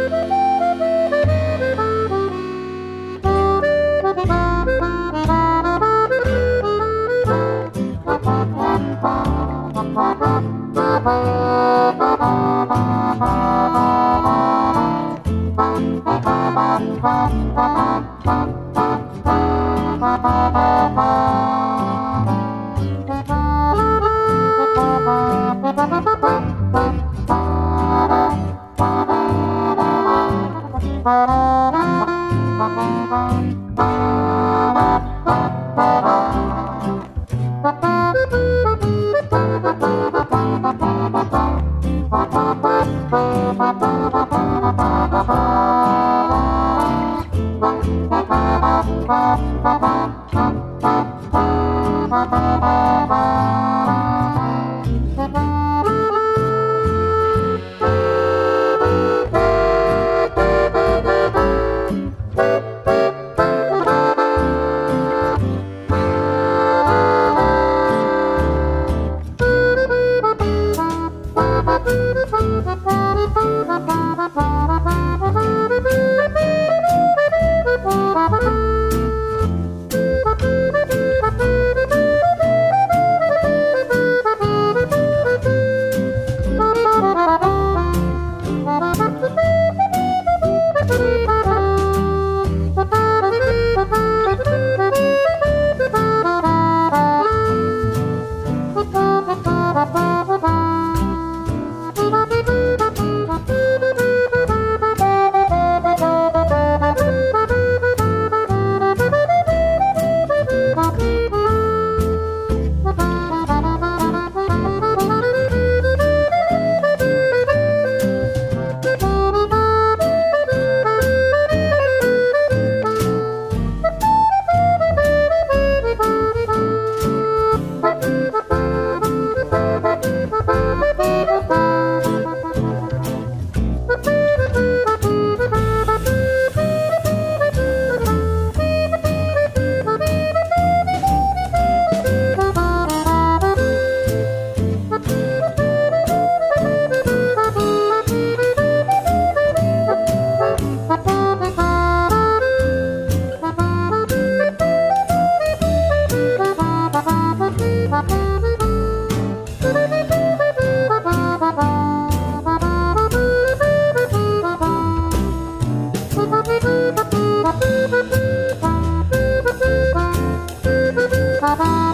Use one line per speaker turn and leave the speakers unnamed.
Thank you. Bye. Bye-bye.